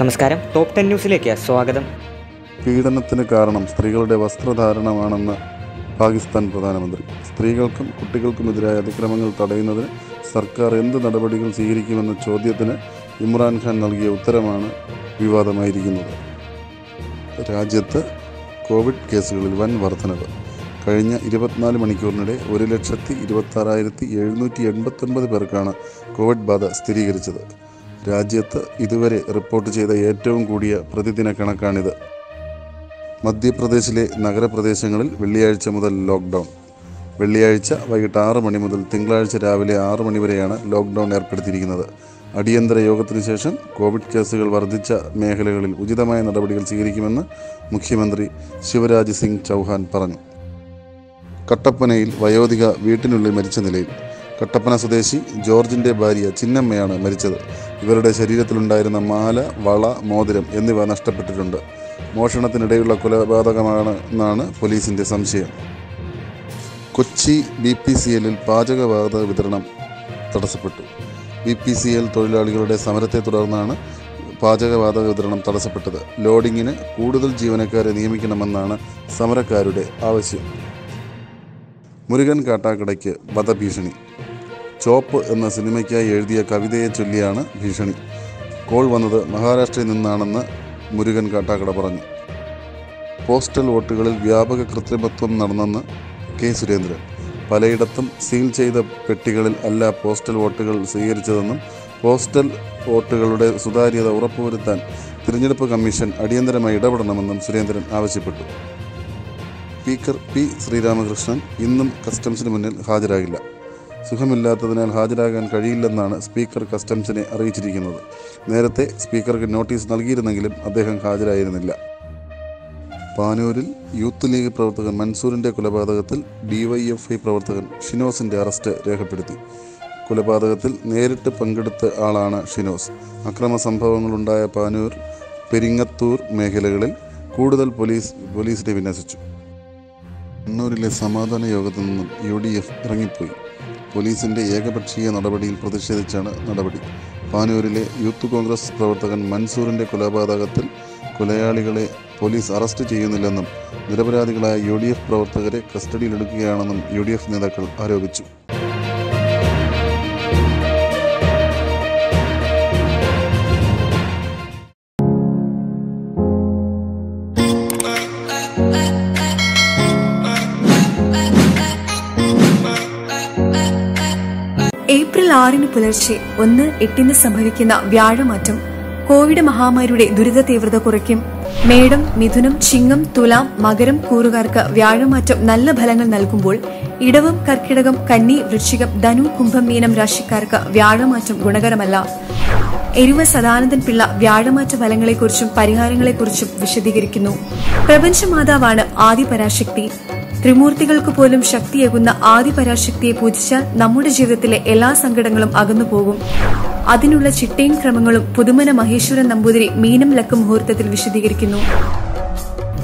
നമസ്കാരം. Top ten ന്യൂസിലേക്ക് സ്വാഗതം. പീഡനത്തിന് കാരണം സ്ത്രീകളുടെ വസ്ത്രധാരണമാണെന്ന് പാകിസ്ഥാൻ പ്രധാനമന്ത്രി. സ്ത്രീകൾക്കും കുട്ടികൾക്കുമെതിരായ അതിക്രമങ്ങൾ തടയുന്നതിന് സർക്കാർ എന്ത് നടപടികൾ സ്വീകരിക്കുമെന്ന ചോദ്യത്തിന് ഇമ്രാൻഖാൻ നൽകിയ ഉത്തരമാണ് വിവാദമായിരിക്കുന്നത്. രാജ്യത്ത് കോവിഡ് കേസുകളിൽ വൻ വർധനവ്. കഴിഞ്ഞ ഇരുപത്തിനാല് മണിക്കൂറിനിടെ ഒരു ലക്ഷത്തി ഇരുപത്താറായിരത്തി എഴുന്നൂറ്റി എൺപത്തൊൻപത് പേർക്കാണ് കോവിഡ് ബാധ സ്ഥിരീകരിച്ചത്. രാജ്യത്ത് ഇതുവരെ റിപ്പോർട്ട് ചെയ്ത ഏറ്റവും കൂടിയ പ്രതിദിന കണക്കാണിത്. മധ്യപ്രദേശിലെ നഗരപ്രദേശങ്ങളിൽ വെള്ളിയാഴ്ച മുതൽ ലോക്ക്ഡൗൺ. വെള്ളിയാഴ്ച വൈകിട്ട് ആറ് മണി മുതൽ തിങ്കളാഴ്ച രാവിലെ ആറ് മണി വരെയാണ് ലോക്ക്ഡൗൺ ഏർപ്പെടുത്തിയിരിക്കുന്നത്. അടിയന്തര യോഗത്തിന് ശേഷം കോവിഡ് കേസുകൾ വർദ്ധിച്ച മേഖലകളിൽ ഉചിതമായ നടപടികൾ സ്വീകരിക്കുമെന്ന് മുഖ്യമന്ത്രി ശിവരാജ് സിംഗ് ചൗഹാൻ പറഞ്ഞു. കട്ടപ്പനയിൽ വയോധിക വീട്ടിനുള്ളിൽ മരിച്ച നിലയിൽ കട്ടപ്പന സ്വദേശി ജോർജിന്റെ ഭാര്യ ചിന്നമ്മയാണ് മരിച്ചത്. ഇവരുടെ ശരീരത്തിലുണ്ടായിരുന്ന മാല വള മോതിരം എന്നിവ നഷ്ടപ്പെട്ടിട്ടുണ്ട്. മോഷണത്തിനിടെയുള്ള കൊലപാതകമാണ് എന്നാണ് പോലീസിന്റെ സംശയം. കൊച്ചി ബി പി സി എല്ലിൽ പാചകവാതക വിതരണം തടസ്സപ്പെട്ടു. ബി പി സി എൽ തൊഴിലാളികളുടെ സമരത്തെ തുടർന്നാണ് പാചകവാതക വിതരണം തടസ്സപ്പെട്ടത്. ലോഡിങ്ങിന് കൂടുതൽ ജീവനക്കാരെ നിയമിക്കണമെന്നാണ് സമരക്കാരുടെ ആവശ്യം. മുരുകൻ കാട്ടാക്കടയ്ക്ക് വധഭീഷണി. ചോപ്പ് എന്ന സിനിമയ്ക്കായി എഴുതിയ കവിതയെ ചൊല്ലിയാണ് ഭീഷണി. കോൾ വന്നത് മഹാരാഷ്ട്രയിൽ നിന്നാണെന്ന് മുരുകൻ കാട്ടാക്കട പറഞ്ഞു. പോസ്റ്റൽ വോട്ടുകളിൽ വ്യാപക കൃത്രിമത്വം നടന്നെന്ന് കെ സുരേന്ദ്രൻ. പലയിടത്തും സീൽ ചെയ്ത പെട്ടികളിൽ അല്ല പോസ്റ്റൽ വോട്ടുകൾ സ്വീകരിച്ചതെന്നും പോസ്റ്റൽ വോട്ടുകളുടെ സുതാര്യത ഉറപ്പുവരുത്താൻ തിരഞ്ഞെടുപ്പ് കമ്മീഷൻ അടിയന്തരമായി ഇടപെടണമെന്നും സുരേന്ദ്രൻ ആവശ്യപ്പെട്ടു. സ്പീക്കർ പി ശ്രീരാമകൃഷ്ണൻ ഇന്നും കസ്റ്റംസിന് മുന്നിൽ ഹാജരാകില്ല. സുഖമില്ലാത്തതിനാൽ ഹാജരാകാൻ കഴിയില്ലെന്നാണ് സ്പീക്കർ കസ്റ്റംസിനെ അറിയിച്ചിരിക്കുന്നത്. നേരത്തെ സ്പീക്കർക്ക് നോട്ടീസ് നൽകിയിരുന്നെങ്കിലും അദ്ദേഹം ഹാജരായിരുന്നില്ല. പാനൂരിൽ യൂത്ത് ലീഗ് പ്രവർത്തകൻ മൻസൂറിന്റെ കൊലപാതകത്തിൽ ഡിവൈഎഫ്ഐ പ്രവർത്തകൻ ഷിനോസിന്റെ അറസ്റ്റ് രേഖപ്പെടുത്തി. കൊലപാതകത്തിൽ നേരിട്ട് പങ്കെടുത്ത ആളാണ് ഷിനോസ്. അക്രമ സംഭവങ്ങളുണ്ടായ പാനൂർ പെരിങ്ങത്തൂർ മേഖലകളിൽ കൂടുതൽ പോലീസ് പോലീസിനെ വിന്യസിച്ചു. കണ്ണൂരിലെ സമാധാന യോഗത്തിൽ നിന്നും യു ഡി എഫ് ഇറങ്ങിപ്പോയി. പോലീസിന്റെ ഏകപക്ഷീയ നടപടിയിൽ പ്രതിഷേധിച്ചാണ് നടപടി. പാനൂരിലെ യൂത്ത് കോൺഗ്രസ് പ്രവർത്തകൻ മൻസൂറിന്റെ കൊലപാതകത്തിൽ കൊലയാളികളെ പോലീസ് അറസ്റ്റ് ചെയ്യുന്നില്ലെന്നും നിരപരാധികളായ യു ഡി എഫ് പ്രവർത്തകരെ കസ്റ്റഡിയിലെടുക്കുകയാണെന്നും യു ഡി എഫ് നേതാക്കൾ ആരോപിച്ചു. ആറിന് പുലർച്ചെ ഒന്ന് എട്ടിന് സംഭവിക്കുന്ന വ്യാഴമാറ്റം കോവിഡ് മഹാമാരിയുടെ ദുരിത തീവ്രത കുറയ്ക്കും. മേടം മിഥുനം ചിങ്ങം തുലാം മകരം കൂറുകാർക്ക് വ്യാഴമാറ്റം നല്ല ഫലങ്ങൾ നൽകുമ്പോൾ ഇടവം കർക്കിടകം കന്നി വൃശ്ചികം ധനു കുംഭം മീനം രാശിക്കാർക്ക് വ്യാഴമാറ്റം ഗുണകരമല്ല. എരുവ സദാനന്ദൻ പിള്ള വ്യാഴമാറ്റ ഫലങ്ങളെക്കുറിച്ചും പരിഹാരങ്ങളെക്കുറിച്ചും വിശദീകരിക്കുന്നു. പ്രപഞ്ചമാതാവാണ് ആദിപരാശക്തി. ത്രിമൂർത്തികൾക്ക് പോലും ശക്തിയേകുന്ന ആദിപരാശക്തിയെ പൂജിച്ചാൽ നമ്മുടെ ജീവിതത്തിലെ എല്ലാ സങ്കടങ്ങളും അകന്നുപോകും അതിനുള്ള ചിട്ടയും ക്രമങ്ങളും പുതുമന മഹേശ്വരൻ നമ്പൂതിരി മീനം ലക്കം മുഹൂർത്തത്തിൽ വിശദീകരിക്കുന്നു.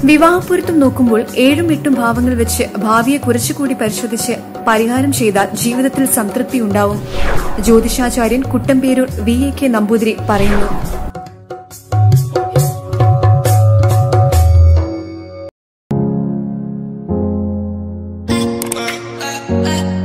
വിവാഹപൂരത്തും നോക്കുമ്പോൾ ഏഴും എട്ടും ഭാവങ്ങൾ വെച്ച് ഭാവിയെ കുറച്ചുകൂടി പരിശോധിച്ച് പരിഹാരം ചെയ്താൽ ജീവിതത്തിൽ സംതൃപ്തി ഉണ്ടാവും. ജ്യോതിഷാചാര്യൻ Kuttamperoor V A K Namboothiri പറയുന്നു. I